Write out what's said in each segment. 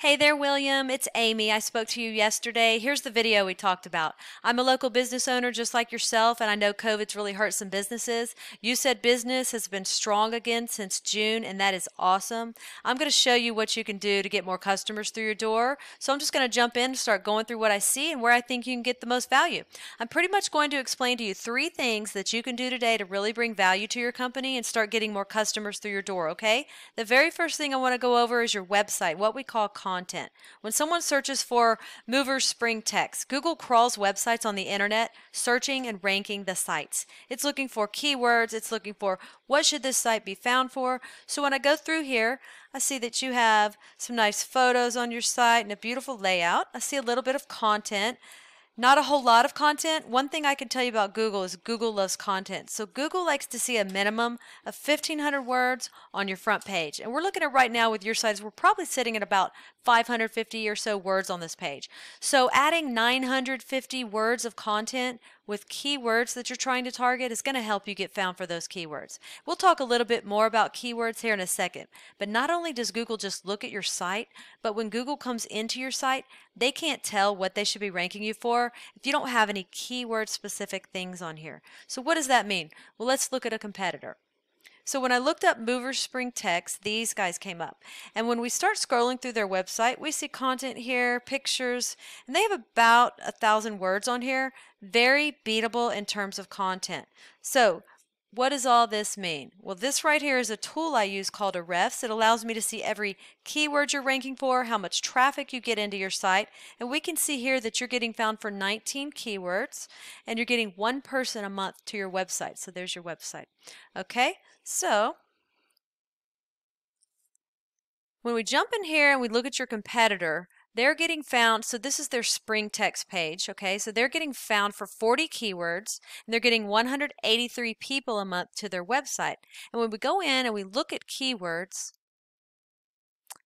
Hey there, William. It's Amy. I spoke to you yesterday. Here's the video we talked about. I'm a local business owner just like yourself, and I know COVID's really hurt some businesses. You said business has been strong again since June, and that is awesome. I'm going to show you what you can do to get more customers through your door. So I'm just going to jump in and start going through what I see and where I think you can get the most value. I'm pretty much going to explain to you three things that you can do today to really bring value to your company and start getting more customers through your door, okay? The very first thing I want to go over is your website, what we call content. When someone searches for Movers Spring Text, Google crawls websites on the internet, searching and ranking the sites. It's looking for keywords, it's looking for what should this site be found for. So when I go through here, I see that you have some nice photos on your site and a beautiful layout. I see a little bit of content. Not a whole lot of content. One thing I can tell you about Google is Google loves content. So Google likes to see a minimum of 1,500 words on your front page. And we're looking at right now with your sites, we're probably sitting at about 550 or so words on this page. So adding 950 words of content with keywords that you're trying to target is going to help you get found for those keywords. We'll talk a little bit more about keywords here in a second. But not only does Google just look at your site, but when Google comes into your site, they can't tell what they should be ranking you for if you don't have any keyword specific things on here. So what does that mean? Well, let's look at a competitor. So when I looked up Movers Spring Text, these guys came up. And when we start scrolling through their website, we see content here, pictures, and they have about a thousand words on here. Very beatable in terms of content. So what does all this mean? Well, this right here is a tool I use called Ahrefs. It allows me to see every keyword you're ranking for, how much traffic you get into your site, and we can see here that you're getting found for 19 keywords, and you're getting one person a month to your website. So there's your website. Okay, so when we jump in here and we look at your competitor, they're getting found, so this is their spring text page, okay? So they're getting found for 40 keywords, and they're getting 183 people a month to their website. And when we go in and we look at keywords,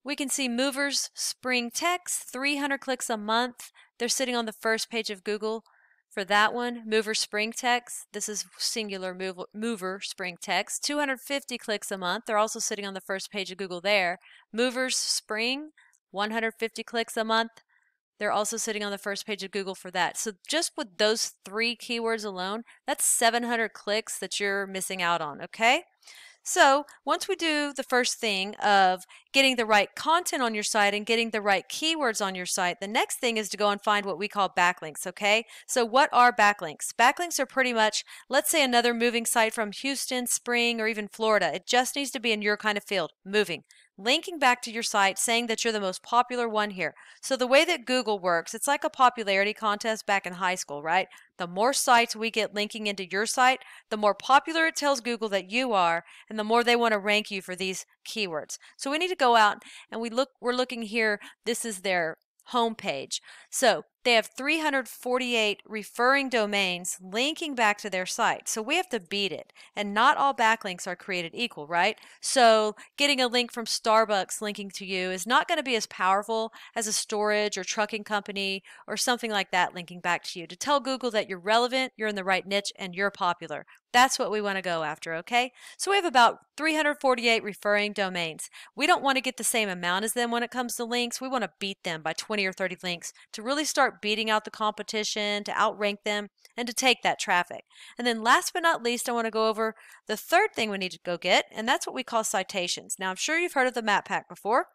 we can see movers spring text, 300 clicks a month. They're sitting on the first page of Google for that one. Mover spring text, this is singular mover, mover spring text, 250 clicks a month. They're also sitting on the first page of Google there. Movers spring, 150 clicks a month. They're also sitting on the first page of Google for that. So just with those three keywords alone, that's 700 clicks that you're missing out on, okay? So once we do the first thing of getting the right content on your site and getting the right keywords on your site, the next thing is to go and find what we call backlinks, okay? So what are backlinks? Backlinks are pretty much, let's say another moving site from Houston, Spring, or even Florida. It just needs to be in your kind of field, moving linking back to your site saying that you're the most popular one here. So the way that Google works, it's like a popularity contest back in high school, right? The more sites we get linking into your site, the more popular it tells Google that you are, and the more they want to rank you for these keywords. So we need to go out and we look we're looking here, this is their homepage. So they have 348 referring domains linking back to their site. So we have to beat it. And not all backlinks are created equal, right? So getting a link from Starbucks linking to you is not going to be as powerful as a storage or trucking company or something like that linking back to you to tell Google that you're relevant, you're in the right niche, and you're popular. That's what we want to go after, okay? So we have about 348 referring domains. We don't want to get the same amount as them when it comes to links. We want to beat them by 20 or 30 links to really start beating out the competition, to outrank them, and to take that traffic. And then last but not least, I want to go over the third thing we need to go get, and that's what we call citations. Now, I'm sure you've heard of the map pack before.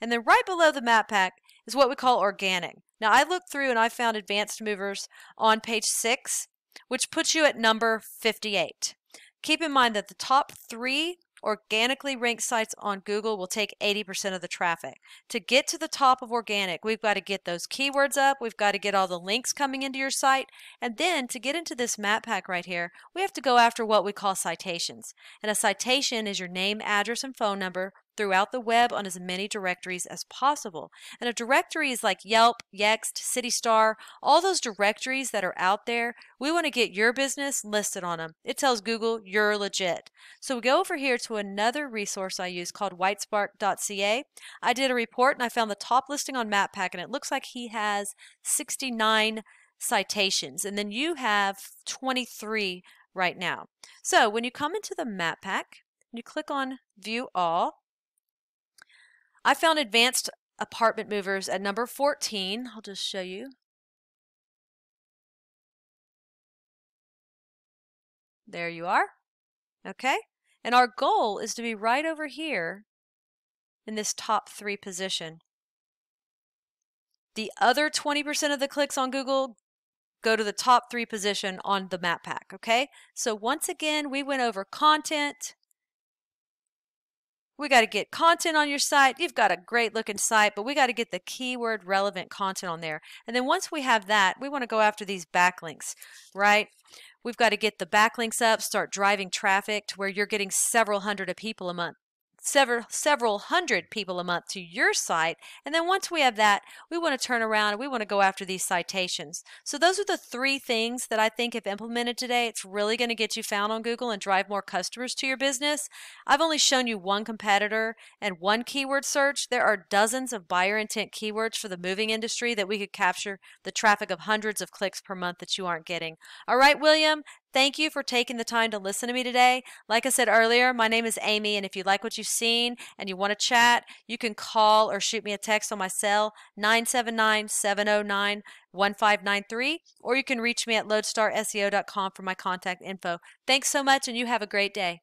And then right below the map pack is what we call organic. Now, I looked through and I found advanced movers on page 6 which puts you at number 58. Keep in mind that the top three organically ranked sites on Google will take 80% of the traffic. To get to the top of organic, we've got to get those keywords up, we've got to get all the links coming into your site, and then to get into this map pack right here, we have to go after what we call citations. And a citation is your name, address, and phone number throughout the web on as many directories as possible. And a directory is like Yelp, Yext, CityStar, all those directories that are out there. We want to get your business listed on them. It tells Google you're legit. So we go over here to another resource I use called whitespark.ca. I did a report and I found the top listing on MapPack and it looks like he has 69 citations and then you have 23 right now. So when you come into the map pack, you click on view all, I found advanced apartment movers at number 14. I'll just show you. There you are. Okay? And our goal is to be right over here in this top three position. The other 20% of the clicks on Google go to the top three position on the map pack, okay? So once again, we went over content. We got to get content on your site. You've got a great looking site, but we got to get the keyword relevant content on there. And then once we have that, we want to go after these backlinks, right? We've got to get the backlinks up, start driving traffic to where you're getting several hundred of people a month several several hundred people a month to your site and then once we have that we want to turn around and we want to go after these citations. So those are the three things that i think if implemented today it's really going to get you found on google and drive more customers to your business. I've only shown you one competitor and one keyword search. There are dozens of buyer intent keywords for the moving industry that we could capture the traffic of hundreds of clicks per month that you aren't getting. All right william Thank you for taking the time to listen to me today. Like I said earlier, my name is Amy, and if you like what you've seen and you want to chat, you can call or shoot me a text on my cell, 979 709 1593, or you can reach me at lodestarseo.com for my contact info. Thanks so much, and you have a great day.